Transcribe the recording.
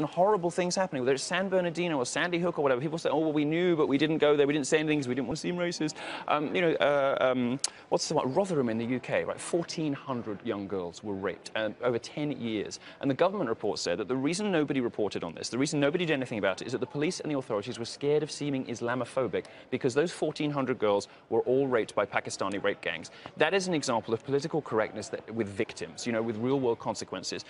in horrible things happening, whether it's San Bernardino or Sandy Hook or whatever. People say, oh, well, we knew, but we didn't go there. We didn't say anything because we didn't want to seem racist. Um, you know, uh, um, what's the one? Rotherham in the UK, right? 1,400 young girls were raped um, over 10 years. And the government report said that the reason nobody reported on this, the reason nobody did anything about it, is that the police and the authorities were scared of seeming Islamophobic because those 1,400 girls were all raped by Pakistani rape gangs. That is an example of political correctness that, with victims, you know, with real-world consequences.